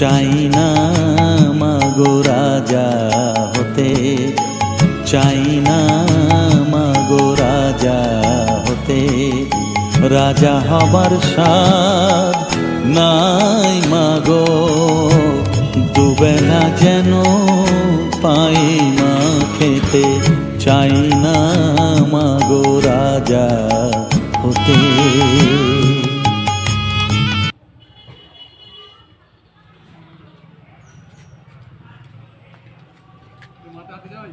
চাই না মাগো রাজা হতে। চাই না মাগো রাজা হতে। রাজা হবার স্বাদ নাই মাগো। দুবেলা যেন পাই মা খেতে। চাই না মাগো রাজা হতে। মাথা হাতে যাই